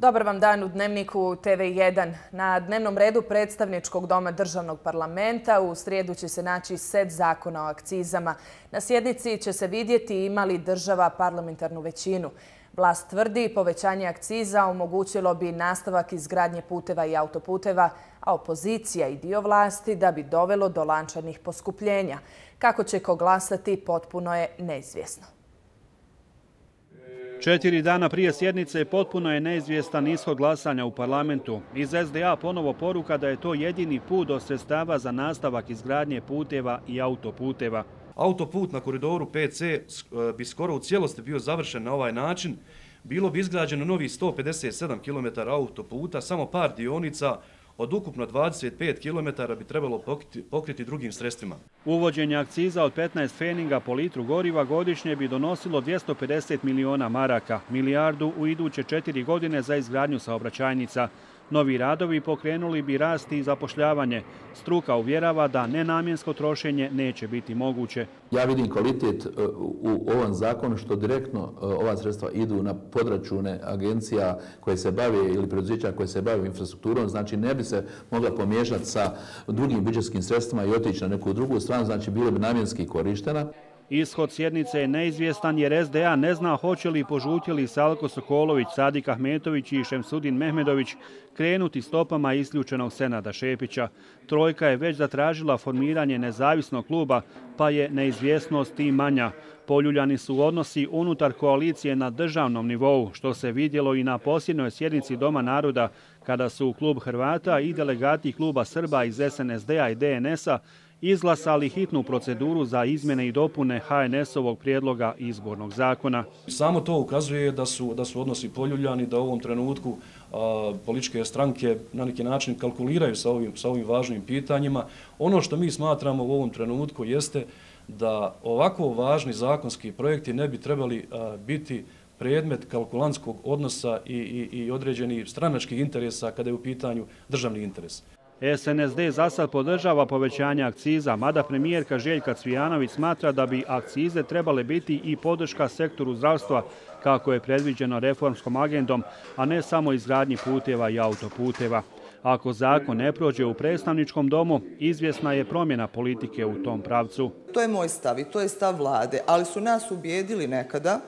Dobar vam dan u Dnevniku TV1. Na dnevnom redu predstavničkog doma državnog parlamenta u srijedu će se naći set zakona o akcizama. Na sjednici će se vidjeti ima li država parlamentarnu većinu. Vlast tvrdi povećanje akciza omogućilo bi nastavak izgradnje puteva i autoputeva, a opozicija i dio vlasti da bi dovelo do lančanih poskupljenja. Kako će ko glasati, potpuno je neizvjesno. Četiri dana prije sjednice potpuno je neizvjestan ishod glasanja u parlamentu. Iz SDA ponovo poruka da je to jedini put do sredstava za nastavak izgradnje puteva i autoputeva. Autoput na koridoru PC eh, bi skoro u cijelosti bio završen na ovaj način. Bilo bi izgrađeno novi 157 km autoputa, samo par dionica, od ukupno 25 km bi trebalo pokriti, pokriti drugim sredstvima. Uvođenje akciza od 15 feninga po litru goriva godišnje bi donosilo 250 miliona maraka, milijardu u iduće četiri godine za izgradnju saobraćajnica. Novi radovi pokrenuli bi rast i zapošljavanje. Struka uvjerava da nenamjensko trošenje neće biti moguće. Ja vidim kvalitet e, u ovom zakonu što direktno e, ova sredstva idu na podračune agencija koje se bave ili preduzeća koje se bave infrastrukturom. Znači ne bi se mogla pomiješati sa drugim budžetskim sredstvima i otići na neku drugu stranu. Znači bilo bi namjenski korištena. Ishod sjednice je neizvjestan jer SDA ne zna hoće li požutjeli Salko Sokolović, Sadik Ahmetović i Šemsudin Mehmedović krenuti stopama isključenog Senada Šepića. Trojka je već zatražila formiranje nezavisnog kluba, pa je neizvjesnost i manja. Poljuljani su odnosi unutar koalicije na državnom nivou, što se vidjelo i na posljednoj sjednici Doma naroda, kada su klub Hrvata i delegati kluba Srba iz SNSD-a i DNS-a izglasali hitnu proceduru za izmjene i dopune HNS-ovog prijedloga izbornog zakona. Samo to ukazuje da su, da su odnosi poljuljani, da u ovom trenutku a, političke stranke na neki način kalkuliraju sa ovim, sa ovim važnim pitanjima. Ono što mi smatramo u ovom trenutku jeste da ovako važni zakonski projekti ne bi trebali a, biti predmet kalkulantskog odnosa i, i, i određenih stranačkih interesa kada je u pitanju državni interes. SNSD za sad podržava povećanje akciza, mada premijerka Željka Cvijanović smatra da bi akcize trebale biti i podrška sektoru zdravstva, kako je predviđeno reformskom agendom, a ne samo izgradnji puteva i autoputeva. Ako zakon ne prođe u predstavničkom domu, izvjesna je promjena politike u tom pravcu. To je moj stav i to je stav vlade, ali su nas ubijedili nekada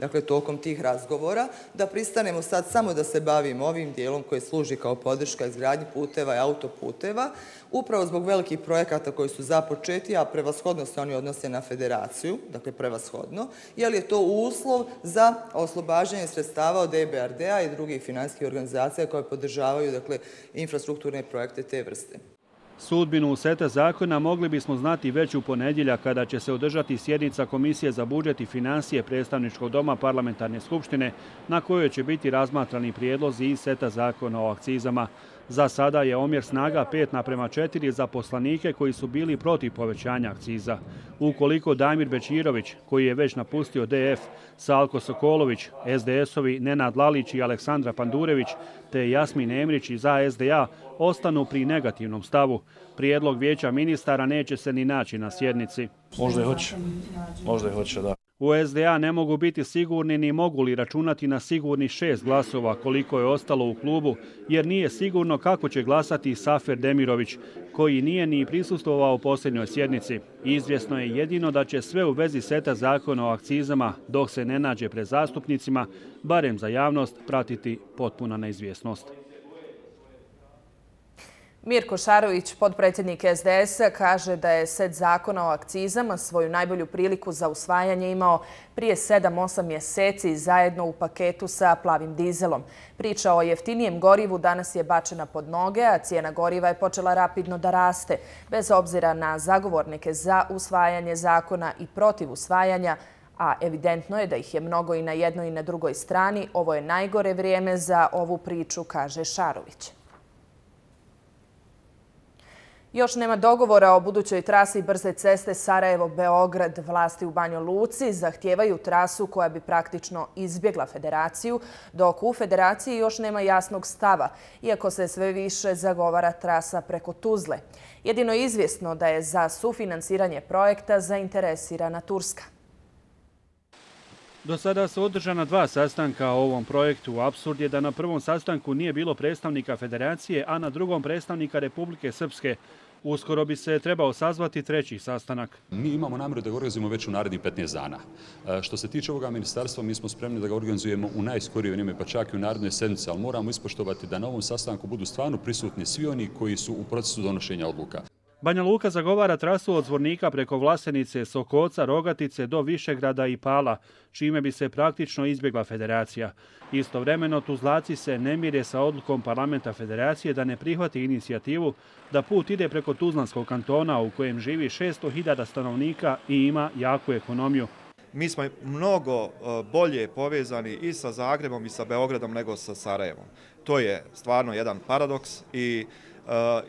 dakle, tokom tih razgovora, da pristanemo sad samo da se bavimo ovim dijelom koji služi kao podrška izgradnji puteva i autoputeva, upravo zbog velikih projekata koji su započeti, a prevashodno se oni odnose na federaciju, dakle prevashodno, jer je to uslov za oslobađanje sredstava od EBRD-a i drugih finanskih organizacija koje podržavaju dakle, infrastrukturne projekte te vrste. Sudbinu u seta zakona mogli bismo znati već u ponedjelja kada će se održati sjednica Komisije za budžet i financije predstavničkog doma parlamentarne skupštine na kojoj će biti razmatrani prijedlozi iz seta zakona o akcizama. Za sada je omjer snaga 5 naprema 4 za poslanike koji su bili protiv povećanja akciza. Ukoliko Damir Bečirović, koji je već napustio DF, Salko Sokolović, SDS-ovi Nenad Lalić i Aleksandra Pandurević, te Jasmin Emrić i za SDA ostanu pri negativnom stavu, prijedlog vijeća ministara neće se ni naći na sjednici. Možda je hoće. Možda je hoće, da. U SDA ne mogu biti sigurni ni mogu li računati na sigurni šest glasova koliko je ostalo u klubu, jer nije sigurno kako će glasati Safer Demirović, koji nije ni prisustovao u posljednjoj sjednici. Izvjesno je jedino da će sve u vezi seta zakona o akcizama, dok se ne nađe pred zastupnicima, barem za javnost, pratiti potpuna neizvjesnost. Mirko Šarović, podpredsjednik SDS-a, kaže da je set zakona o akcizama svoju najbolju priliku za usvajanje imao prije 7-8 mjeseci zajedno u paketu sa plavim dizelom. Priča o jeftinijem gorivu danas je bačena pod noge, a cijena goriva je počela rapidno da raste. Bez obzira na zagovornike za usvajanje zakona i protiv usvajanja, a evidentno je da ih je mnogo i na jednoj i na drugoj strani, ovo je najgore vrijeme za ovu priču, kaže Šarović. Još nema dogovora o budućoj trasi brze ceste Sarajevo-Beograd. Vlasti u Banjo Luci zahtijevaju trasu koja bi praktično izbjegla federaciju, dok u federaciji još nema jasnog stava, iako se sve više zagovara trasa preko Tuzle. Jedino izvjesno da je za sufinansiranje projekta zainteresirana Turska. Do sada su održana dva sastanka o ovom projektu. Absurd je da na prvom sastanku nije bilo predstavnika federacije, a na drugom predstavnika Republike Srpske. Uskoro bi se trebao sazvati treći sastanak. Mi imamo namjeru da ga organizujemo već u narednih 15 dana. E, što se tiče ovoga ministarstva, mi smo spremni da ga organizujemo u najskorije vrijeme, pa čak i u narednoj sedmici, ali moramo ispoštovati da na ovom sastanku budu stvarno prisutni svi oni koji su u procesu donošenja odluka. Banja Luka zagovara trasu od zvornika preko Vlasenice, Sokoca, Rogatice do Višegrada i Pala, čime bi se praktično izbjegla federacija. Istovremeno Tuzlaci se ne mire sa odlukom parlamenta federacije da ne prihvati inicijativu da put ide preko Tuzlanskog kantona u kojem živi 600.000 stanovnika i ima jaku ekonomiju. Mi smo mnogo e, bolje povezani i sa Zagrebom i sa Beogradom nego sa Sarajevom. To je stvarno jedan paradoks i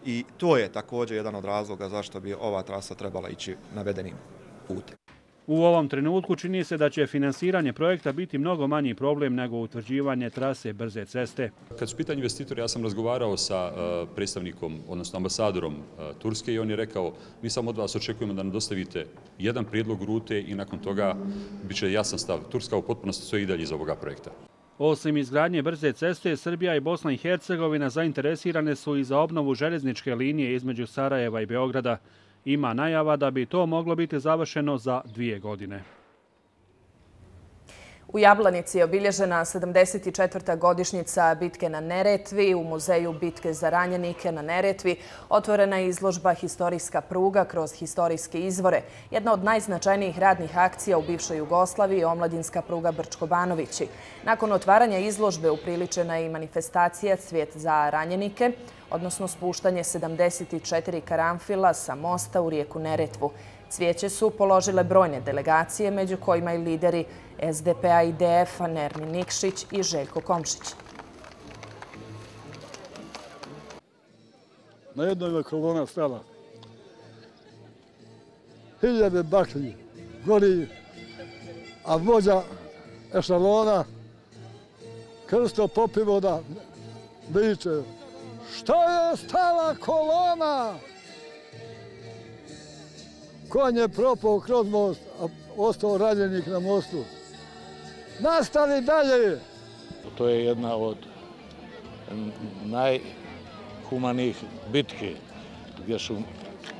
i to je također jedan od razloga zašto bi ova trasa trebala ići navedenim putem. U ovom trenutku čini se da će finansiranje projekta biti mnogo manji problem nego utvrđivanje trase brze ceste. Kad su pitanje investitora, ja sam razgovarao sa e, predstavnikom, odnosno ambasadorom e, Turske i on je rekao, mi samo od vas očekujemo da nam dostavite jedan prijedlog rute i nakon toga bit će jasan stav. Turska u potpunosti stoji i dalje iz ovoga projekta. Osim izgradnje brze ceste, Srbija i Bosna i Hercegovina zainteresirane su i za obnovu železničke linije između Sarajeva i Beograda. Ima najava da bi to moglo biti završeno za dvije godine. U Jablanici je obilježena 74. godišnjica bitke na Neretvi. U muzeju bitke za ranjenike na Neretvi otvorena je izložba Historijska pruga kroz historijske izvore. Jedna od najznačajnijih radnih akcija u bivšoj Jugoslaviji je omladinska pruga Brčko-Banovići. Nakon otvaranja izložbe upriličena je i manifestacija Cvijet za ranjenike, odnosno spuštanje 74 karamfila sa mosta u rijeku Neretvu. Cvijeće su položile brojne delegacije, među kojima i lideri SDP-a i DF-a Nermin Nikšić i Željko Komšić. Na jednoj je kolona stala. Hiljade baklji gori, a vođa ešalona krsto popivoda biće. Šta je stala kolona? Konj je propao kroz most, a ostao ranjenik na mostu nastali dalje. To je jedna od najhumanijih bitki gdje su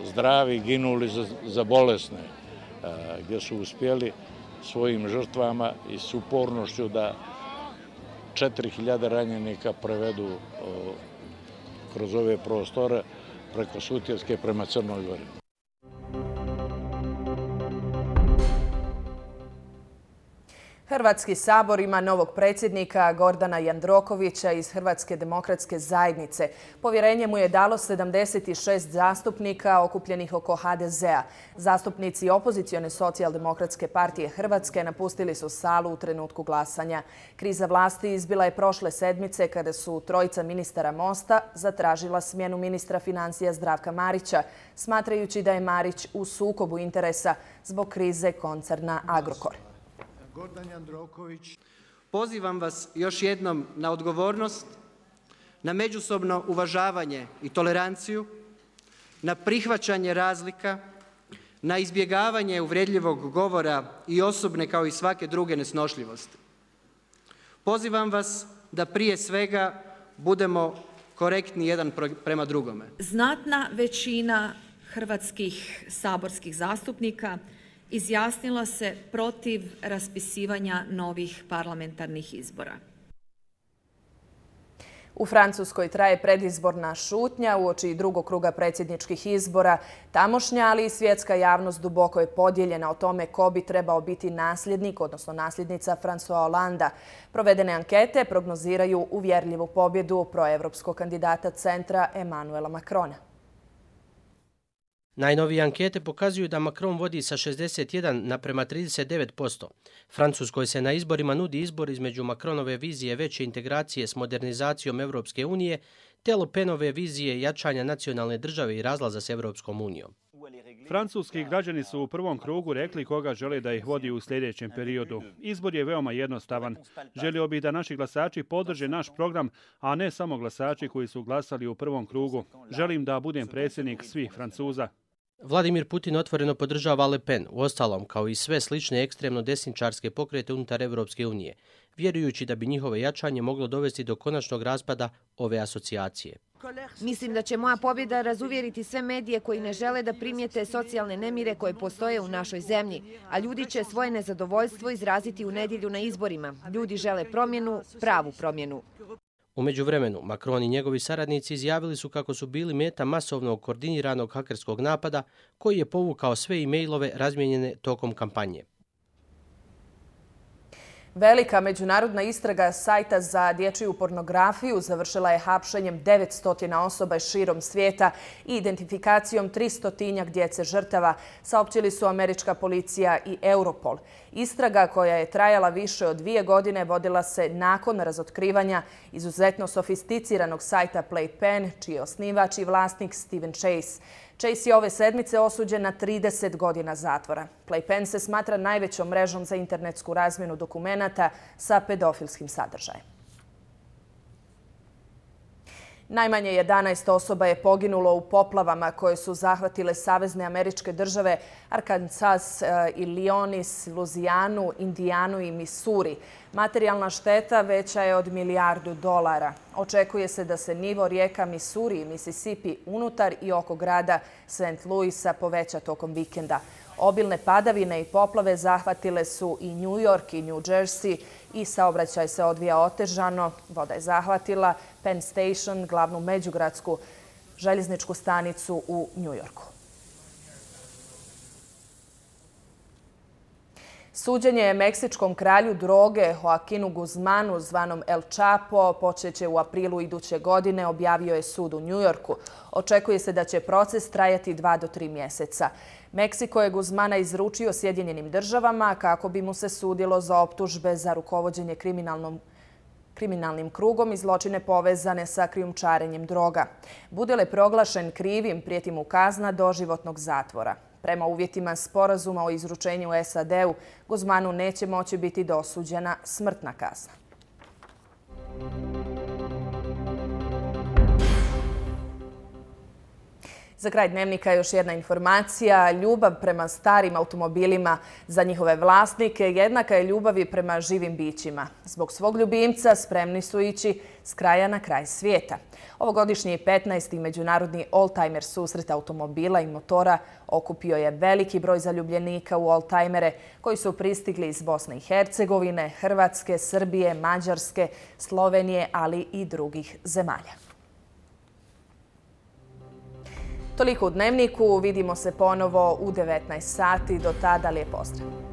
zdravi ginuli za bolesne, e, gdje su uspjeli svojim žrtvama i supornošću da 4000 ranjenika prevedu kroz ove prostore preko Sutjevske prema Crnoj gori. Hrvatski sabor ima novog predsjednika Gordana Jandrokovića iz Hrvatske demokratske zajednice. Povjerenje mu je dalo 76 zastupnika okupljenih oko HDZ-a. Zastupnici opozicijone socijaldemokratske partije Hrvatske napustili su salu u trenutku glasanja. Kriza vlasti izbila je prošle sedmice kada su trojica ministara Mosta zatražila smjenu ministra financija Zdravka Marića, smatrajući da je Marić u sukobu interesa zbog krize koncerna Agrokor. Gordan Jandroković. Pozivam vas još jednom na odgovornost, na međusobno uvažavanje i toleranciju, na prihvaćanje razlika, na izbjegavanje uvredljivog govora i osobne kao i svake druge nesnošljivosti. Pozivam vas da prije svega budemo korektni jedan prema drugome. Znatna većina hrvatskih saborskih zastupnika izjasnila se protiv raspisivanja novih parlamentarnih izbora. U Francuskoj traje predizborna šutnja u oči drugog kruga predsjedničkih izbora. Tamošnja, ali i svjetska javnost duboko je podijeljena o tome ko bi trebao biti nasljednik, odnosno nasljednica François Hollanda. Provedene ankete prognoziraju uvjerljivu pobjedu proevropskog kandidata centra Emanuela Macrona. Najnovije ankete pokazuju da Macron vodi sa 61 naprema 39%. Francuskoj se na izborima nudi izbor između Macronove vizije veće integracije s modernizacijom Evropske unije te Lopenove vizije jačanja nacionalne države i razlaza s Evropskom unijom. Francuski građani su u prvom krugu rekli koga žele da ih vodi u sljedećem periodu. Izbor je veoma jednostavan. Želio bih da naši glasači podrže naš program, a ne samo glasači koji su glasali u prvom krugu. Želim da budem predsjednik svih Francuza. Vladimir Putin otvoreno podržava Le Pen, u ostalom kao i sve slične ekstremno desničarske pokrete unutar Evropske unije, vjerujući da bi njihove jačanje moglo dovesti do konačnog raspada ove asocijacije. Mislim da će moja pobjeda razuvjeriti sve medije koji ne žele da primijete socijalne nemire koje postoje u našoj zemlji, a ljudi će svoje nezadovoljstvo izraziti u nedjelju na izborima. Ljudi žele promjenu, pravu promjenu. Umeđu vremenu, Macron i njegovi saradnici izjavili su kako su bili meta masovnog koordiniranog hakerskog napada koji je povukao sve e-mailove razmijenjene tokom kampanje. Velika međunarodna istraga sajta za dječju pornografiju završila je hapšenjem 900 osoba širom svijeta i identifikacijom 300 tinjak djece žrtava, saopćili su američka policija i Europol. Istraga koja je trajala više od dvije godine vodila se nakon razotkrivanja izuzetno sofisticiranog sajta Playpen, čiji je osnivač i vlasnik Steven Chase. Chase je ove sedmice osuđen na 30 godina zatvora. Playpen se smatra najvećom mrežom za internetsku razmjenu dokumenta sa pedofilskim sadržajem. Najmanje 11 osoba je poginulo u poplavama koje su zahvatile Savezne američke države Arkansas, eh, Illinois, Luzijanu, Indijanu i Misuri. Materijalna šteta veća je od milijardu dolara. Očekuje se da se nivo rijeka Misuri i Mississippi unutar i oko grada St. Louisa poveća tokom vikenda. Obilne padavine i poplave zahvatile su i New York i New Jersey i saobraćaj se odvija otežano. Voda je zahvatila Penn Station, glavnu međugradsku željezničku stanicu u New Yorku. Suđenje je meksičkom kralju droge Joaquinu Guzmanu, zvanom El Chapo, počeće u aprilu iduće godine, objavio je sud u Njujorku. Očekuje se da će proces trajati dva do tri mjeseca. Meksiko je Guzmana izručio Sjedinjenim državama kako bi mu se sudilo za optužbe za rukovodđenje kriminalnim krugom i zločine povezane sa krijumčarenjem droga. Bude li proglašen krivim, prijeti mu kazna doživotnog zatvora. Prema uvjetima sporazuma o izručenju SAD-u, Gozmanu neće moći biti dosuđena smrtna kazna. Za kraj dnevnika još jedna informacija. Ljubav prema starim automobilima za njihove vlasnike jednaka je ljubavi prema živim bićima. Zbog svog ljubimca spremni su ići s kraja na kraj svijeta. Ovogodišnji 15. međunarodni all-timer susret automobila i motora okupio je veliki broj zaljubljenika u all-timere koji su pristigli iz Bosne i Hercegovine, Hrvatske, Srbije, Mađarske, Slovenije, ali i drugih zemalja. Toliko u dnevniku. Vidimo se ponovo u 19 sati. Do tada lijep pozdrav.